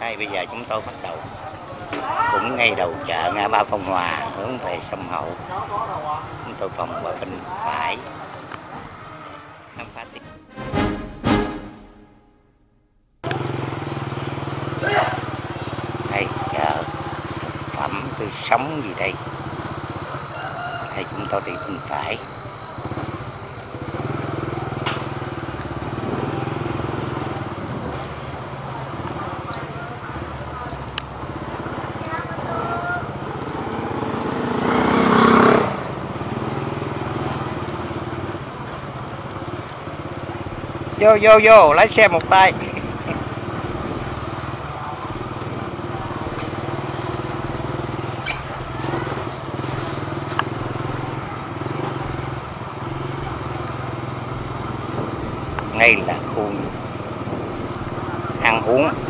bây giờ chúng tôi bắt đầu cũng ngay đầu chợ ngã ba Phong Hòa, hướng về sông Hậu. Chúng tôi vòng qua bên phải. Khám phá tiếp. Đây, chợ thực phẩm tươi sống gì đây? Đây chúng tôi đi bên phải? Vô vô vô lái xe một tay. Ngay là khu ăn uống.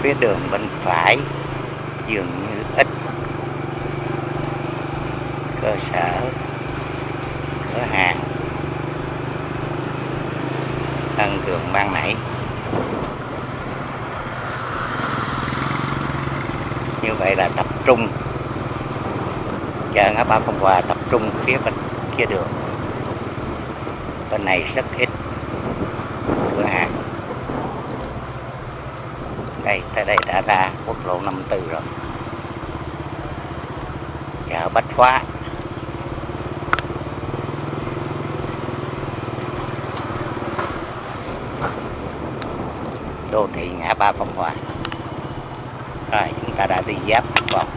Phía đường bên phải, dường như ít. Cơ sở, cửa hàng. Hơn đường ban nãy. Như vậy là tập trung. Chợ ngã ba phong hòa tập trung phía bên kia đường. Bên này rất ít cửa hàng đây, tới đây đã ra quốc lộ 54 rồi. Chợ Bách Hóa. Đô thị ngã ba Phong Hòa rồi, chúng ta đã đi giáp vòng